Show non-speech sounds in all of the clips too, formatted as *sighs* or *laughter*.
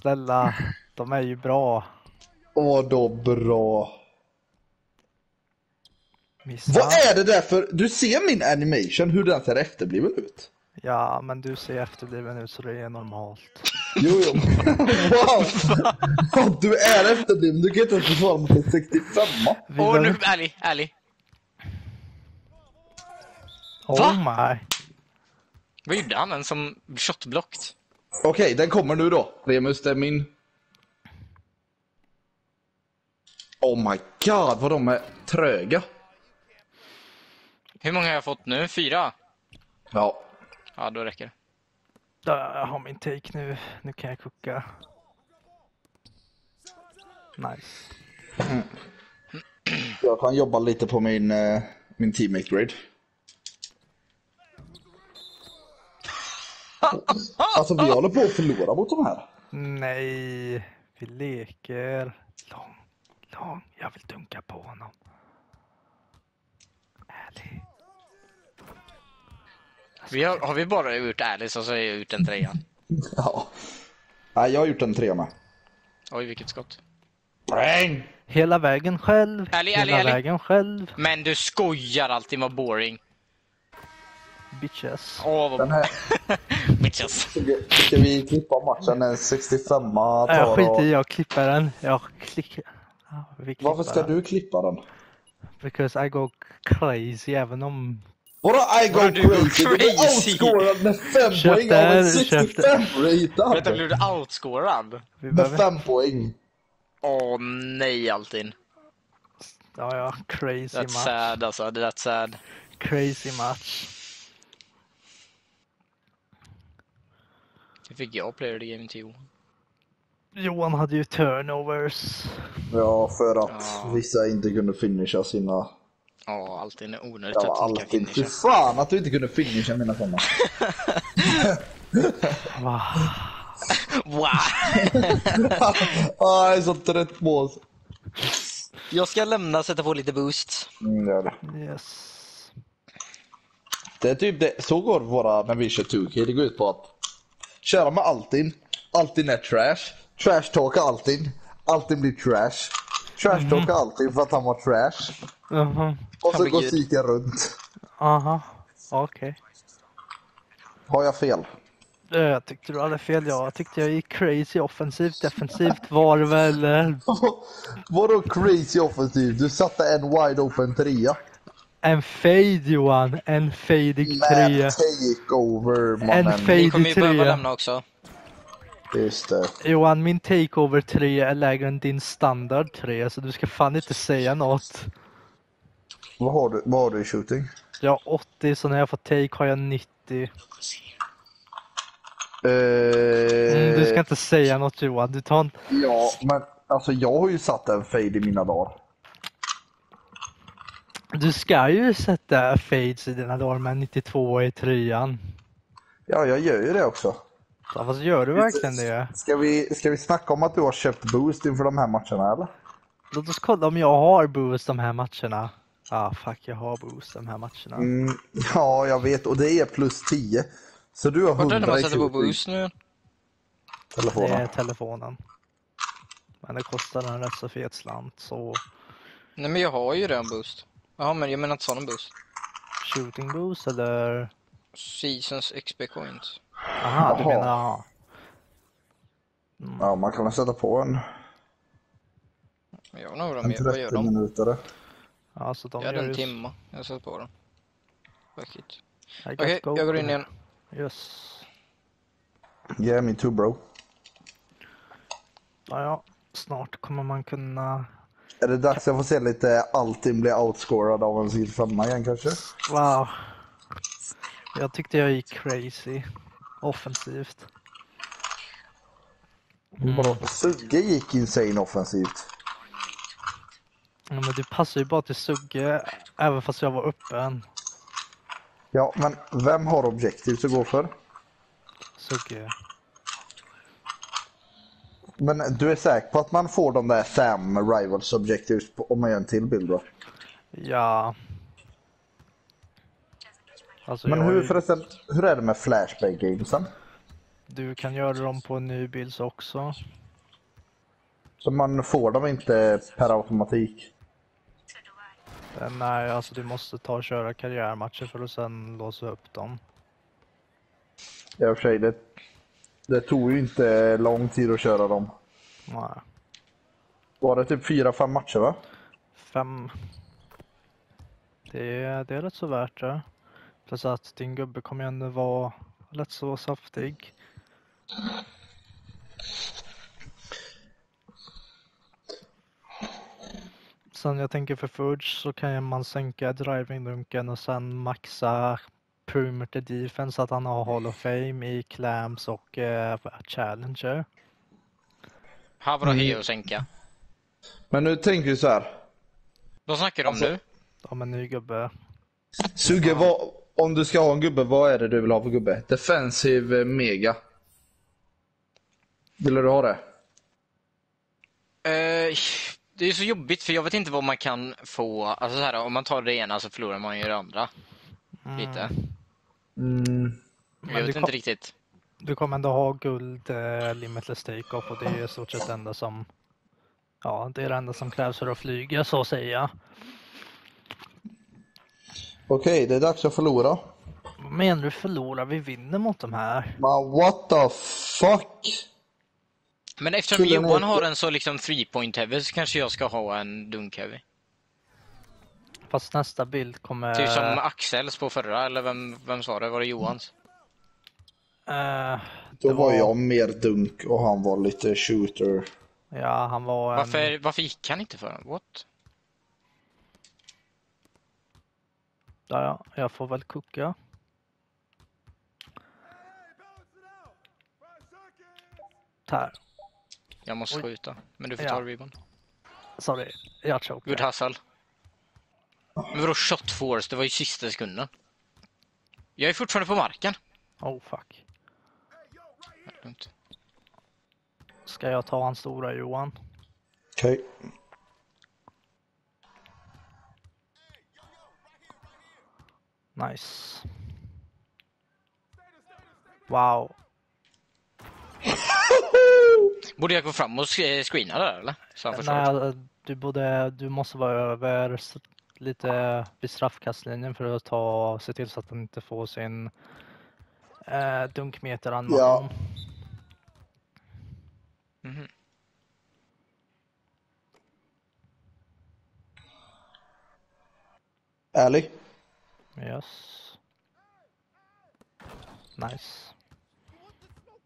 snälla. De är ju bra. Åh, då bra. Missa. Vad är det där för... Du ser min animation, hur den ser efterbliven ut? Ja, men du ser efterbliven ut så det är normalt. Jo, jo. *laughs* wow! Du är efterbliven, du kan inte ens försvara mot en 65 Vi Åh, behöver nu, ärlig, ärlig. Oh my. Vad gjorde han? En som shotblocked? Okej, den kommer nu då. Remus, det är min. Oh my god, vad de är tröga. Hur många har jag fått nu? Fyra? Ja. Ja, då räcker det. Där, Jag har min take nu. Nu kan jag kucka. Nice. Jag kan jobba lite på min, eh, min teammate grade. Alltså vi håller på att förlora mot de här. Nej, vi leker. Lång, lång. Jag vill dunka på honom. Ärlig. Vi har, har vi bara gjort ärligt så har jag gjort en trea. *laughs* Ja. Nej, jag har gjort en tre med. Oj, vilket skott. Bang! Hela vägen själv. Ärlig, Hela ärlig, ärlig. vägen själv. Men du skojar alltid, vad boring. Bitches. Åh, vad Den här, *laughs* bitches. ska vi klippa matchen? En 65 Nej, tar jag skiter i att klippa den. Jag klickar. Klipper Varför ska den. du klippa den? Because I go crazy även om... Vadå I go går crazy? Du blir outscorad med 5 Köp poäng av en den, köp 65 Vänta, blev du outscorad? Med behöver... 5 poäng. Åh nej Altin. Ja, ja. Crazy That's match. sad alltså, that's sad. Crazy match. Hur fick jag player the game to Johan hade ju turnovers. Ja, för att Ja. vissa inte kunde finisha sina... Ja, är onödigt Ja, att inte kan alltid. Fy finisha. fan att du inte kunde finisha mina sådana. *laughs* Wow! *laughs* ah, jag är så trött på oss. Jag ska lämna sätta på lite boost. Mm, det är det. Yes. Det är typ det. Så går våra när vi kör 2K. Det går ut på att köra med Altin. Altin är trash. Trash-talka Altin. Altin blir trash. Trash-talka Altin för att han var trash. Jaha. Och så går cykeln runt. Aha. Okej. Har jag fel? Eh, Jag tyckte du hade fel. Jag tyckte jag gick crazy offensivt. Defensivt var det väl... eh, *laughs* Vadå crazy offensiv? Du satte en wide open trea. En fade Johan. En fadig trea. takeover En mannen. fade Ni kommer ju behöva trea. lämna också. Just det. Johan, min takeover 3 är lägre än din standard 3 så du ska fan inte säga något. Vad har du, vad har du i shooting? Jag har 80 så när jag får take har jag 90. Eh, Mm, du ska inte säga något Johan. Du tar en... Ja, men alltså jag har ju satt en fade i mina dagar. Du ska ju sätta fades i dina dagar med 92 i trean. Ja, jag gör ju det också. Ja, fast gör du verkligen det? Ska vi, ska vi snacka om att du har köpt boost inför de här matcherna eller? Låt oss kolla om jag har boost de här matcherna. Ah fuck, jag har boost de här matcherna. Mm, ja, jag vet. Och det är plus 10. Så du har Vart är 100 det man sätter på boost nu? Det är Telefonen. telefonen. Men det kostar en rätt så fet slant så Nej men jag har ju redan boost. Ja men jag menar inte sån boost. shooting boost eller? Seasons XP coins. Aha, du Jaha. menar aha. Ja, man kan väl sätta på en, Jag vad en de gör. Vad gör 30 de? minuter. Ja, så de Jag hade en timma. Jag satt på got Okej, gold. jag går in igen. Yes. Yeah, me too bro. Ja, ja. Snart kommer man kunna... Är det dags att få se lite Altin bli outscorad av en sil 5 igen kanske? Wow. Jag tyckte jag gick crazy. Offensivt. Vadå? Sugge gick insane offensivt. Ja, men du passar ju bara till Sugge även fast jag var öppen. Ja, men vem har objektivt att gå för? Sugge. Men du är säker på att man får de där fem rivals objectives på- om man gör en till bild då? Ja. Alltså, Men jag, hur förresten, hur är det med Flashback gamesen? Du kan göra dem på nybilds också. Så man får dem inte per automatik. Eh, Nej, alltså du måste ta och köra karriärmatcher för att sen låsa upp dem. Och för sig, det, det tog ju inte lång tid att köra dem. Nej. Var det typ fyra, fem matcher va? Fem. Det är, det är rätt så värt det. Plus att din gubbe kommer ju ändå vara rätt så saftig. Sen jag tänker för Fudge så kan man sänka driving-dunken och sen maxa perimeter defense att han har Hall of Fame i clams och eh, challenger. Här var Mm. och sänka. Men nu tänker vi så här. Vad snackar du om Alltså- nu? Om en ny gubbe. Sugge, vad, om du ska ha en gubbe, vad är det du vill ha för gubbe? Defensive eh, mega. Vill du ha det? Eh, det är så jobbigt för jag vet inte vad man kan få. Alltså så här, om man tar det ena så förlorar man ju det andra. Lite. Mm. Jag Men vet inte kom- riktigt. Du kommer ändå ha guld eh, limitless take-off och det är i stort sett det enda som Ja, det är det enda som krävs för att flyga så att säga. Okej, det är dags att förlora. Vad menar du förlorar? Vi vinner mot de här. Men what the fuck? Men eftersom Johan har en så liksom three point heavy så kanske jag ska ha en dunk heavy. Fast nästa bild kommer... Typ som Axels på förra, eller vem, vem sa det? Var det Johans? eh, Då det var jag mer dunk och han var lite shooter. Ja, han var en... Varför, varför gick han inte för den? What? Ja, ja, jag får väl kucka. Där. Jag måste Oj. skjuta. Men du får Ja. ta rebound. Sorry, jag Good chokade. hustle. Men vadå shot force? Det var ju sista sekunden. Jag är fortfarande på marken. Oh fuck. Ska jag ta hans stora Johan? Okej. Nice. Wow. *laughs* Borde jag gå fram och screena där eller? Så han förstår. Nej, du borde, du måste vara över lite vid straffkastlinjen för att ta, se till så att han inte får sin eh, dunkmeter Ja. Mhm. Ärlig? Yes. Nice.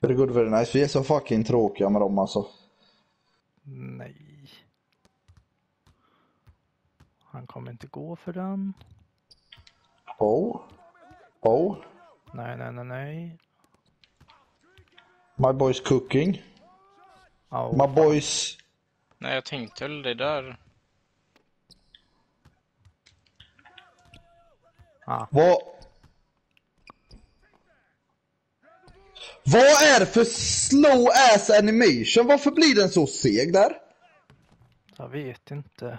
Very good, very nice. Vi är så fucking tråkiga med dem alltså. Nej. Han kommer inte gå för den. Oh. Oh. Nej, nej, nej, nej. My boys cooking. Oh, My boys... Nej, jag tänkte väl det där. ah. Vad... Vad är det för slow ass animation? Varför blir den så seg där? Jag vet inte.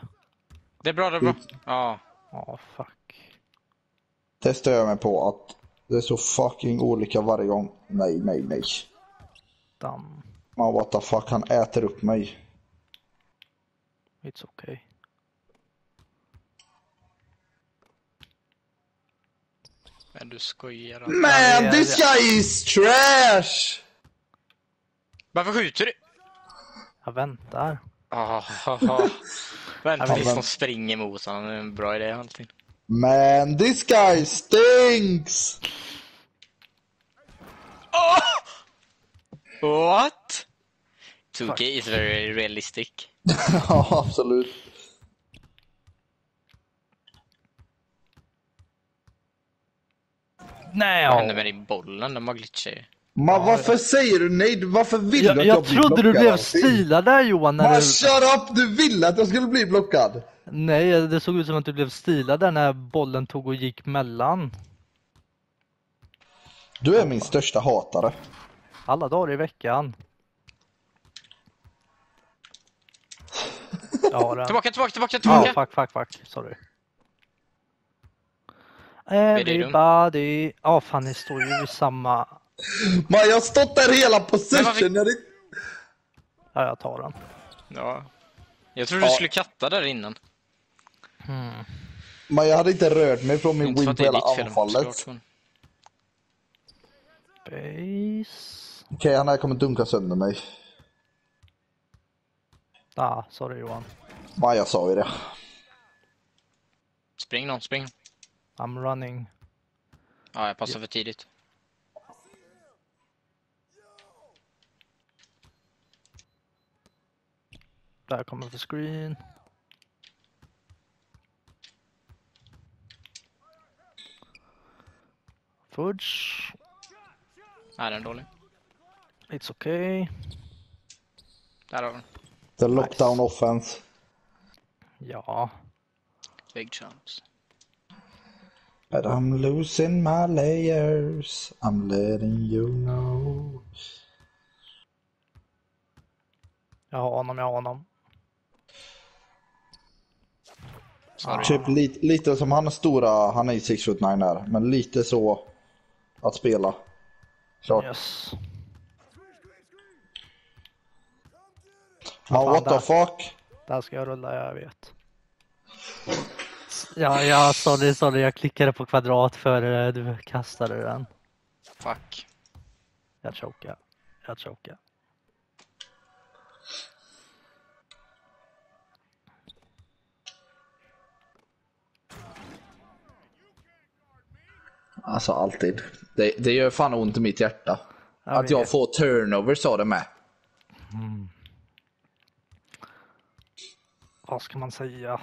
Det är bra, det är bra. Ja. Ja, fuck. Det stör jag mig på att det är så fucking olika varje gång. Nej, nej, nej. Damn. Man what the fuck, han äter upp mig. It's okay. Men du skojar. Man, this guy is trash! Varför skjuter du? Jag väntar. Ah, Vänta Ja, tills men- de springer mot honom. Det är en bra idé allting. Man, this guy stinks! What? 2K is very realistic. *laughs* ja, absolut. Nej, Vad händer ja. med din bollen? De har glitchat ju. Men varför säger du nej? Varför vill du Jag, att jag blir trodde du blockad blev stilad där Johan. När Man, du... shut up! Du ville att jag skulle bli blockad! Nej, det såg ut som att du blev stilad där när bollen tog och gick mellan. Du är min största hatare. Alla dagar i veckan. *laughs* Jag den. Tillbaka, tillbaka, tillbaka, Ja, tillbaka! fuck, fuck, fuck. Sorry. Everybody. Ja, fan, ni står ju vid samma. Man, jag har stått där hela Jag hade... Ja, jag tar den. Ja. Jag trodde du Ja. skulle katta där innan. Man, jag hade inte rört mig från min win på hela anfallet. men- Base. Okej, han här kommer dunka sönder mig. Ah, sorry Johan. Man, jag sa ju det. Spring någon, spring. I'm running. Ja, jag passar för tidigt. Där kommer the screen. Fudge. I don't know. It's okay. Där har vi den. The lockdown offense. Yeah. Big chance. But I'm losing my layers. I'm letting you know. Jag har honom, jag har honom. Sorry. Typ lite, lite som han är stora, han är i 6 foot 9 där, men lite så att spela. Klart. Yes. Ja, what the fuck? Där ska jag rulla, jag vet. Ja, ja, sorry, sorry, jag klickade på kvadrat för eh, du kastade den. Fuck. Jag chokade. Jag chokade. Alltså alltid. Det, det gör fan ont i mitt hjärta. Jag att jag vet. får turnovers av det med. Vad ska man säga?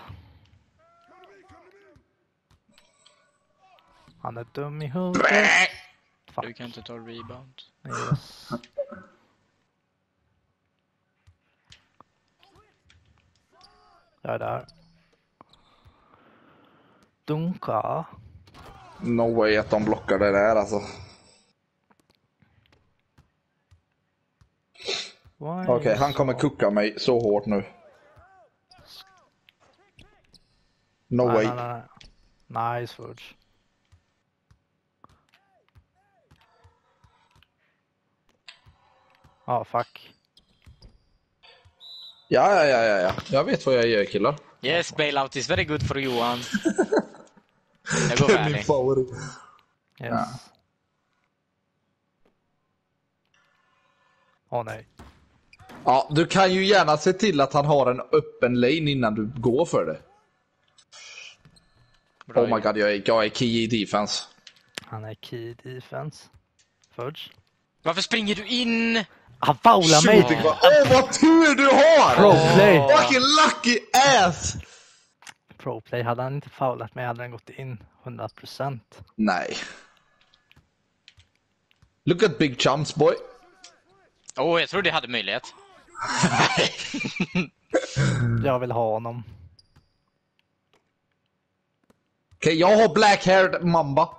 Han är dum i huvudet. Du kan inte ta rebound. Yes. Jag är där. Dunka. No way att de blockar det där alltså. Okej, han kommer kucka mig så hårt nu. No Nej, way. nej, nej. Nice Fudge. Ja, fuck. Ja, ja, ja, ja, ja. Jag vet vad jag gör killar. Yes, bailout is very good for Johan. *laughs* Jag *laughs* går värlig. favorit. Yes. Ja. Åh nej. Ja, du kan ju gärna se till att han har en öppen lane innan du går för det. Bra Oh my god, jag är, jag är key i defense. Han är key defense. Fudge. Varför springer du in? Han faular mig! Åh, vad tur du har! Proplay! Fucking lucky ass! Proplay. Hade han inte faulat mig hade den gått in 100%. Nej. Look at big chumps boy. Åh, oh, jag trodde jag hade möjlighet. *laughs* Jag vill ha honom. Okej, jag har black haired mamba.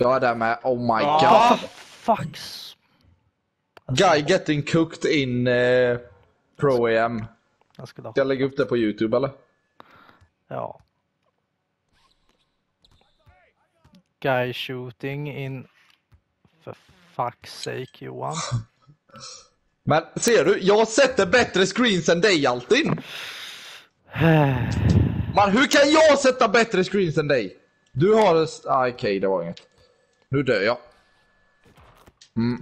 Jag är där med. Oh my Ja. god. Fucks. Guy getting cooked in eh, Pro AM. Jag skulle ha... Ska jag lägga upp det på Youtube eller? Ja. Guy shooting in... För fuck's sake Johan. Men ser du, jag sätter bättre screens än dig alltid. *sighs* Man, hur kan jag sätta bättre screens än dig? Du har... Ah, Okej, det var inget. Nu dör jag.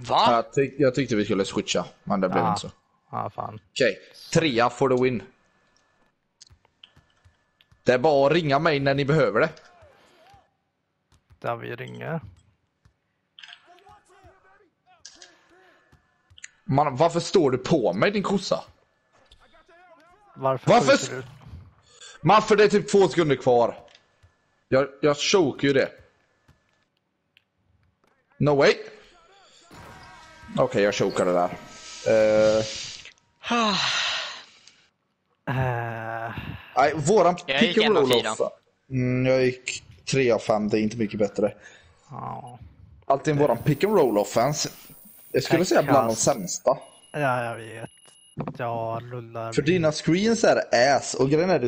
Va? Jag, tyck, jag tyckte vi skulle switcha, men det blev Ah. inte så. Ja, fan. Okej, trea for the win. Det är bara att ringa mig när ni behöver det. Där vi ringer. Man, varför står du på mig din kossa? Varför, Varför du? Man, för det är typ två sekunder kvar. Jag, jag choker ju det. No way. Okej, jag chokade där. Eh, Eh, nej, våran Jag gick pick and en av roll fyra. off. Mm, jag gick tre av fem, det är inte mycket bättre. ja. Alltid våran pick and roll offense. Jag skulle säga bland de sämsta. ja, jag vet. jag rullar. För dina screens är ass och grejen är det